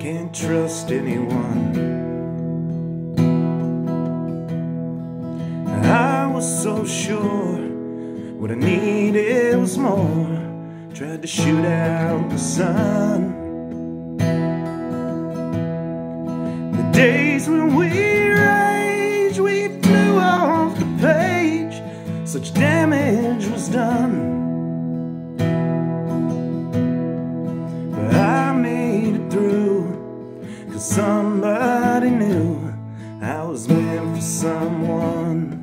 can't trust anyone. I was so sure what I needed was more. Tried to shoot out the sun. The days when we raged, we flew off the page. Such damage was done. Someone.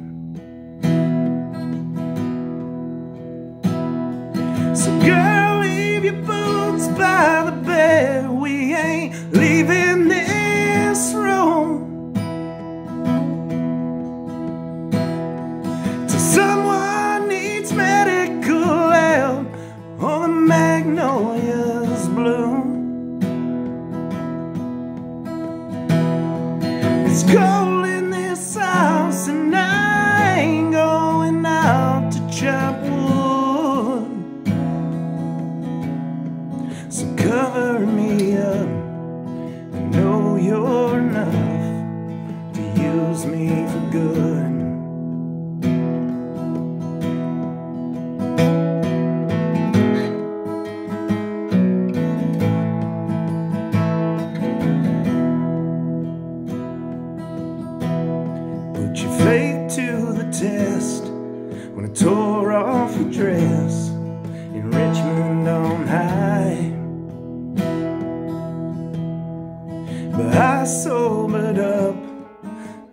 So girl, leave your boots by the bed. We ain't leaving this room till someone needs medical help or the magnolias bloom. It's cold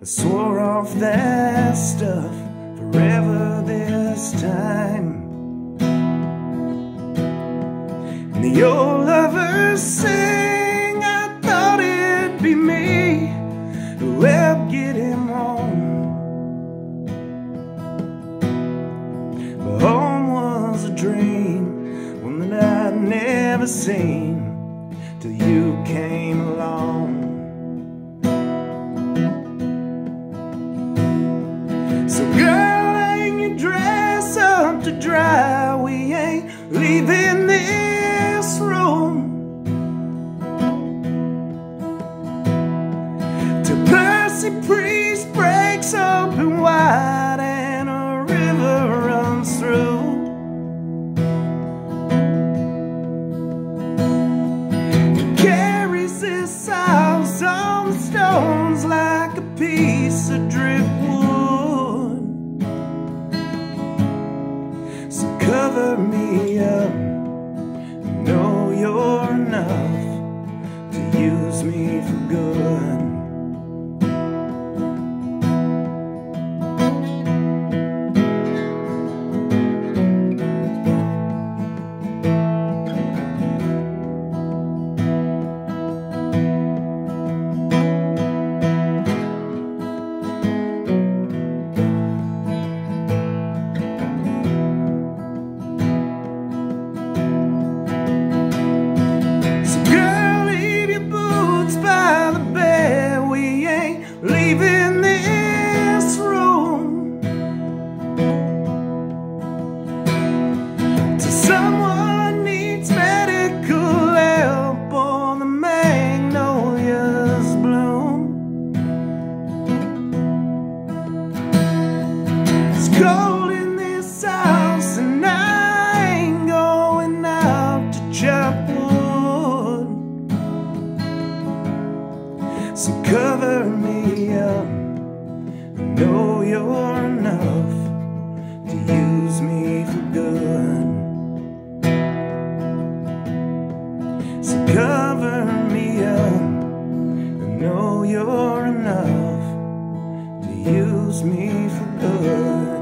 I swore off that stuff forever this time. And the old lovers sing, I thought it'd be me who helped get him home. But home was a dream, one that I'd never seen ain't cover me up. I know you're enough to use me for good. So cover me up. I know you're enough to use me for good. So cover me up. I know you're enough to use me for good.